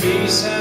peace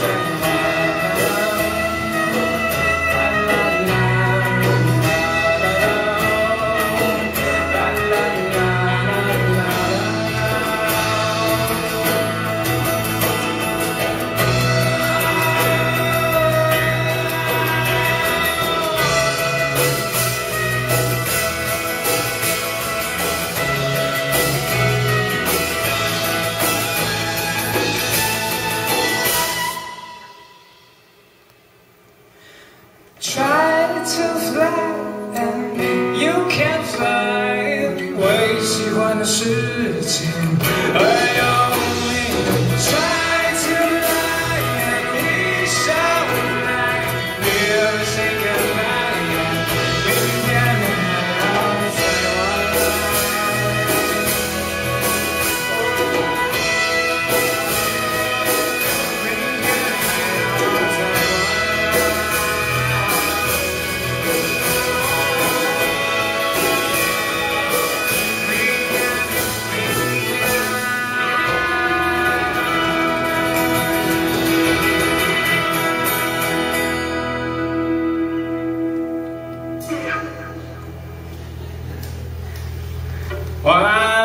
Thank you. to fly and you can fly 为喜欢的事情 Olá!